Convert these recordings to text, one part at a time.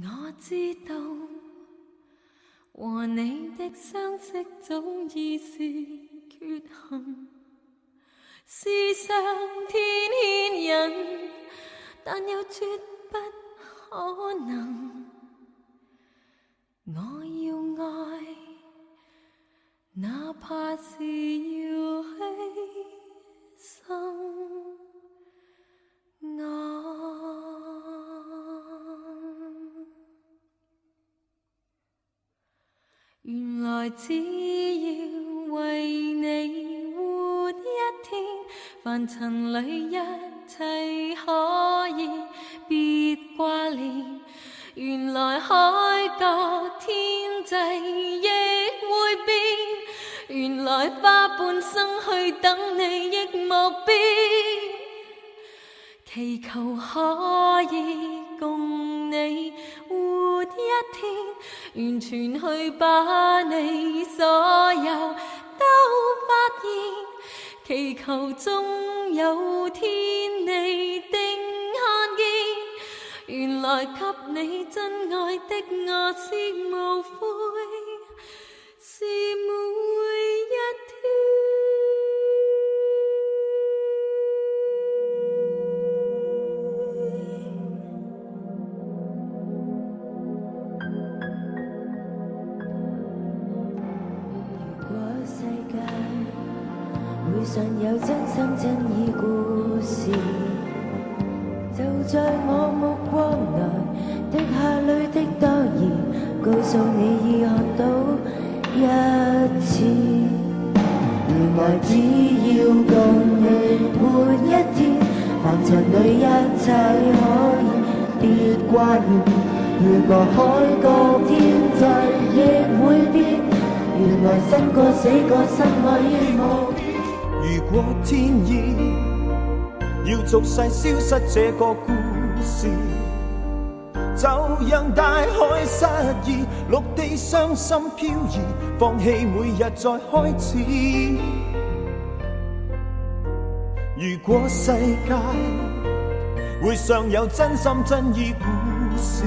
我知道，和你的相识早已是缺陷，是上天牵引，但又绝不可能。只要为你活一天，凡尘里一切可以别挂念。原来海角天际亦会变，原来花半生去等你亦无变。祈求可以共你。完全去把你所有都发现，祈求终有天你定看见，原来给你真爱的我是无悔是每。尚有真心真意故事，就在我目光内滴下泪的多疑，告诉你已看到一次。原来只要共你活一天，凡尘里一切可以别挂念，越过海角天际亦会变。原来生过死过，深爱已无。如果天意要逐世消失这个故事，就让大海失意，陆地伤心飘移，放弃每日再开始。如果世界会尚有真心真意故事。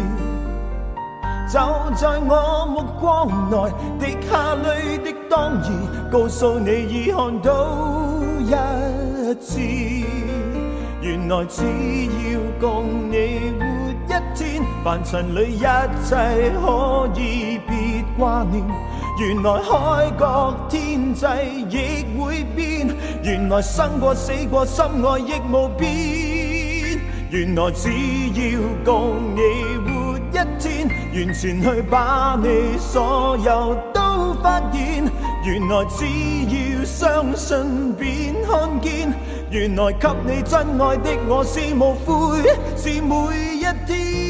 就在我目光内滴下泪的当儿，告诉你已看到一次。原来只要共你活一天，凡尘里一切可以别挂念。原来海角天际亦会变，原来生过死过，心爱亦无变。原来只要共你活一天。完全去把你所有都发现，原来只要相信便看见，原来给你真爱的我是无悔，是每一天。